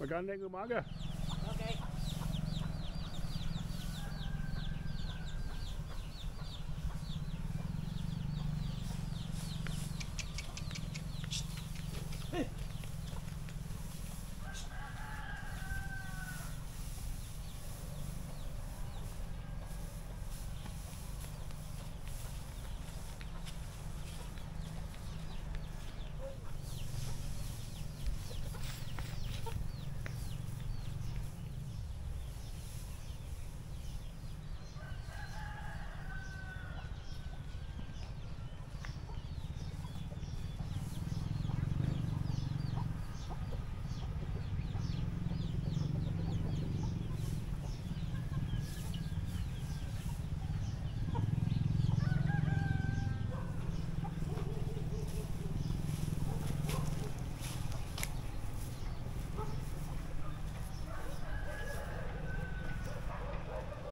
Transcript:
Magandang umaga.